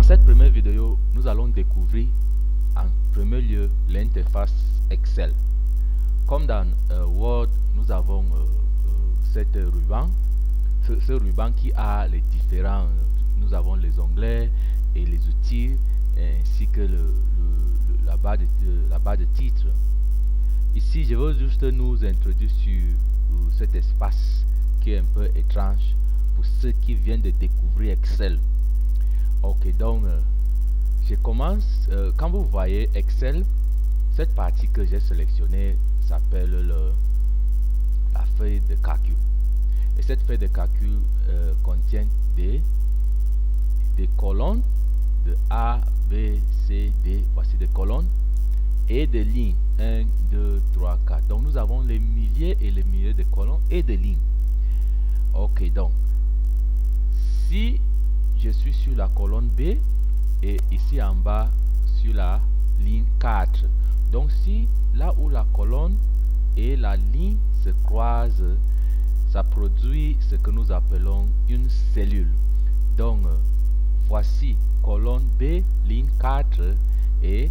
Dans cette première vidéo, nous allons découvrir en premier lieu l'interface Excel. Comme dans euh, Word, nous avons euh, euh, cette ruban, ce, ruban qui a les différents, nous avons les onglets et les outils ainsi que le, la, barre de, la barre de titre. Ici, je veux juste nous introduire sur cet espace qui est un peu étrange pour ceux qui viennent de découvrir Excel. Ok, donc euh, je commence. Euh, quand vous voyez Excel, cette partie que j'ai sélectionnée s'appelle la feuille de calcul. Et cette feuille de calcul euh, contient des, des colonnes de A, B, C, D. Voici des colonnes et des lignes. 1, 2, 3, 4. Donc nous avons les milliers et les milliers de colonnes et de lignes. Ok, donc si je suis sur la colonne B et ici en bas sur la ligne 4. Donc si là où la colonne et la ligne se croisent, ça produit ce que nous appelons une cellule. Donc voici colonne B, ligne 4 et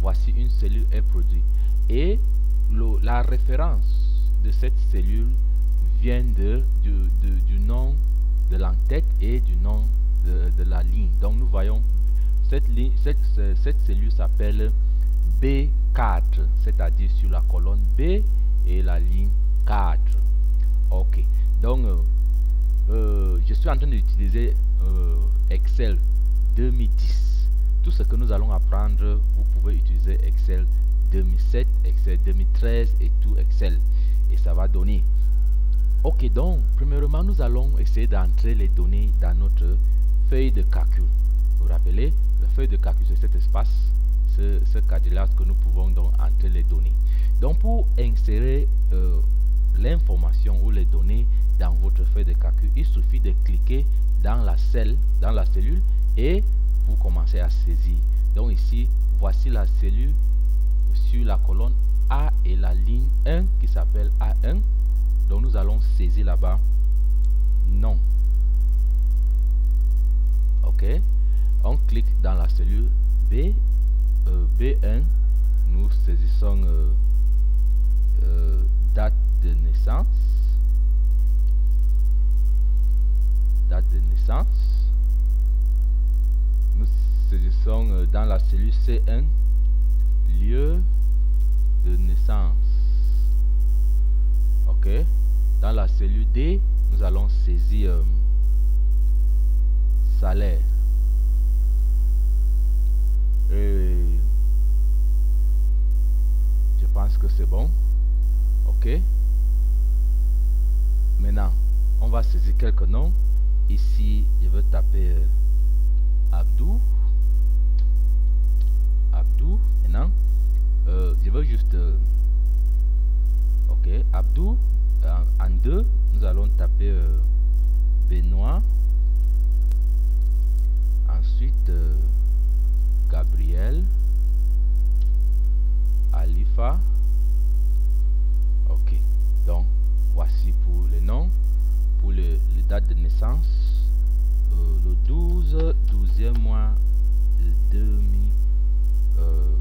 voici une cellule est produite. Et la référence de cette cellule vient de, du nom de l'entête et du nom de, la ligne. Donc nous voyons cette, ligne, cette, cette cellule s'appelle B4, c'est-à-dire sur la colonne B et la ligne 4. Ok, donc euh, euh, je suis en train d'utiliser euh, Excel 2010. Tout ce que nous allons apprendre, vous pouvez utiliser Excel 2007, Excel 2013 et tout Excel. Et ça va donner. Ok, donc, premièrement, nous allons essayer d'entrer les données dans notre feuille de calcul. Vous rappelez, la feuille de calcul, c'est cet espace, ce, ce que nous pouvons donc entrer les données. Donc pour insérer euh, l'information ou les données dans votre feuille de calcul, il suffit de cliquer dans la celle, dans la cellule et vous commencez à saisir. Donc ici, voici la cellule sur la colonne A et la ligne 1 qui s'appelle A1. Donc nous allons saisir là-bas non on clique dans la cellule B euh, B1 nous saisissons euh, euh, date de naissance. Date de naissance. Nous saisissons dans la cellule C1 lieu de naissance. Ok. Dans la cellule D nous allons saisir salaire. Va saisir quelques noms. Ici, je veux taper euh, Abdou. Abdou. Maintenant, euh, je veux juste... Euh, ok. Abdou. En, en, deux, nous allons taper Benoît naissance. Euh, le 12, 12e mois de 2010. Euh,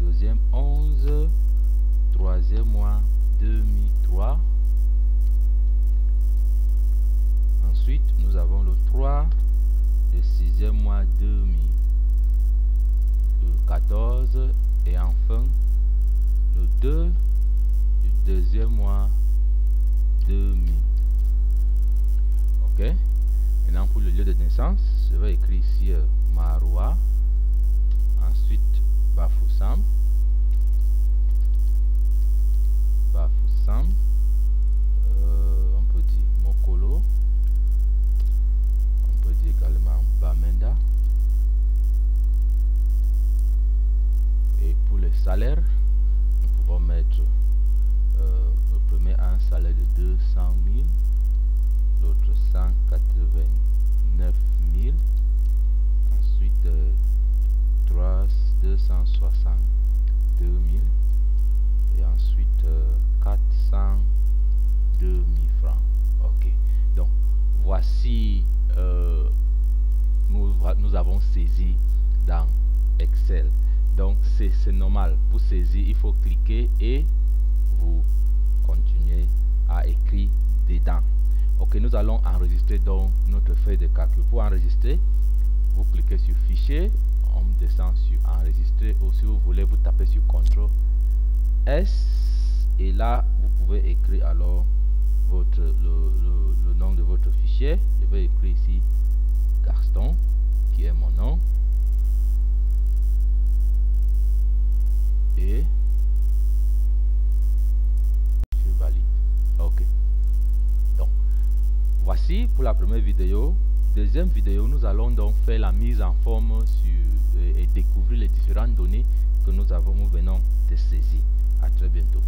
le deuxième 11, troisième mois 2003. Ensuite, nous avons le 3 le 6e mois 2014 et enfin le 2 du deuxième mois 2000. Ok Pour le lieu de naissance, je vais écrire ici euh. Ensuite Bafoussam. Bafoussam. Euh, on peut dire Mokolo également Bamenda. Et pour les salaires, nous pouvons mettre euh, le premier un salaire de 200 000, l'autre 189 000, ensuite 3, 262 000 et ensuite 402 000 francs. Ok, donc voici euh, nous avons saisi dans Excel. Donc c'est normal. Pour saisir, il faut cliquer et vous continuez. Nous allons enregistrer donc notre feuille de calcul. Pour enregistrer, vous cliquez sur fichier, on descend sur enregistrer ou si vous voulez, vous tapez sur CTRL S et là, vous pouvez écrire alors votre, le, nom de votre fichier. Je vais écrire ici Gaston, qui est mon nom. Et je valide. Ok. Donc, pour la première vidéo. Deuxième vidéo, nous allons donc faire la mise en forme sur, et, découvrir les différentes données que nous avons, nous de saisir. À très bientôt.